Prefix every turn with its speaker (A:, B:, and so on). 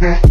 A: Yeah.